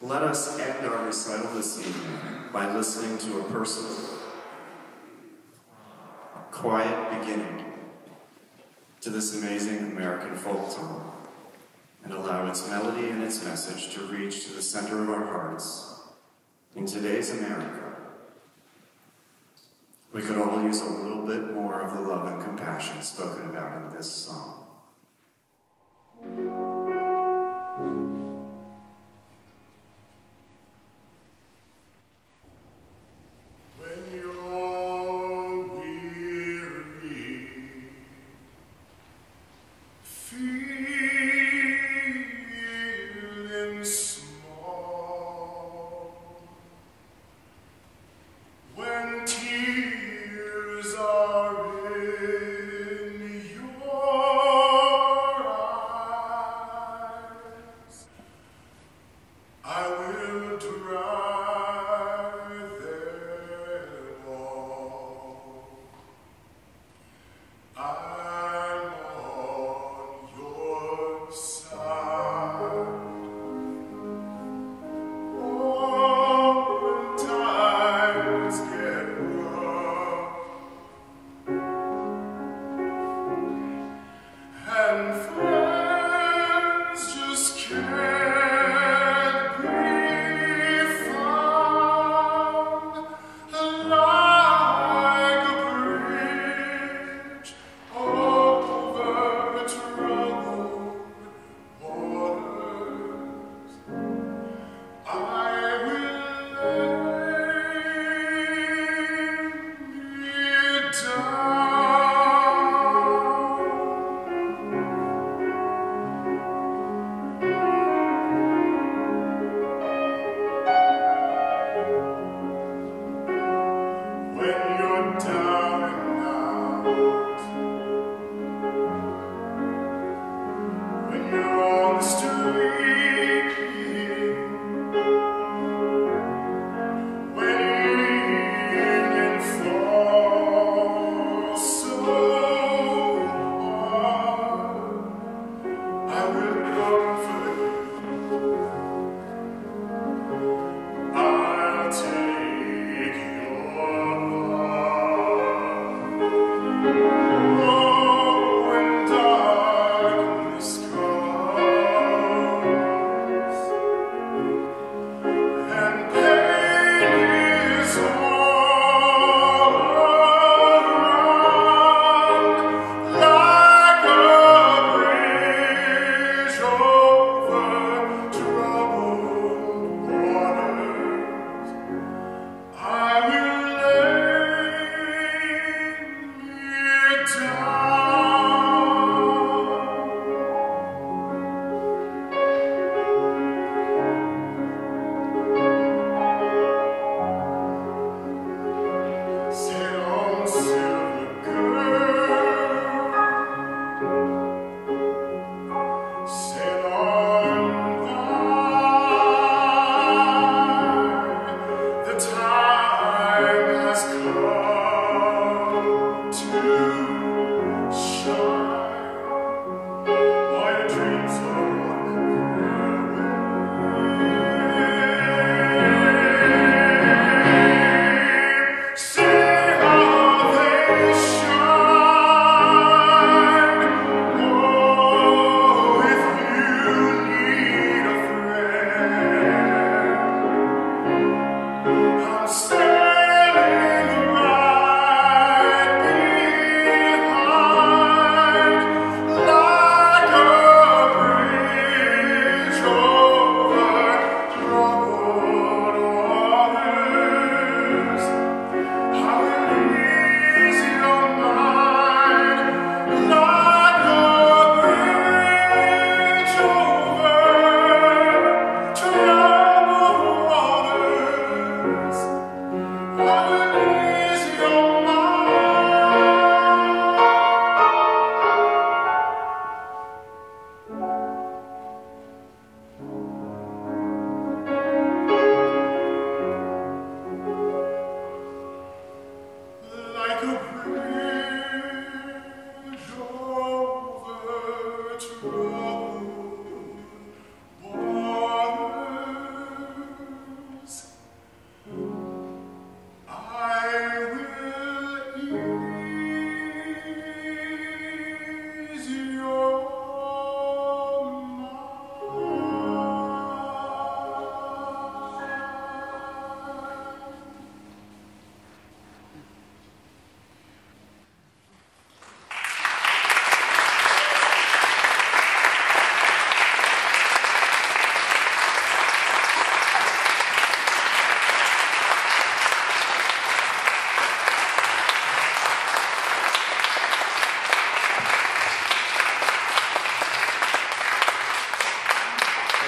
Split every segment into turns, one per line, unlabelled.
Let us end our recital this evening by listening to a personal, quiet beginning to this amazing American folk song and allow its melody and its message to reach to the center of our hearts in today's America. We could all use a little bit more of the love and compassion spoken about in this song.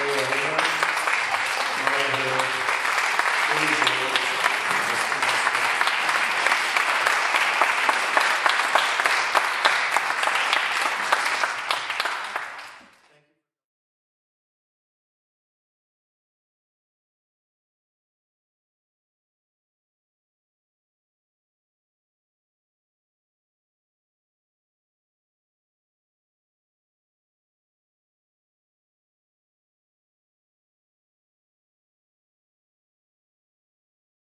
Amen.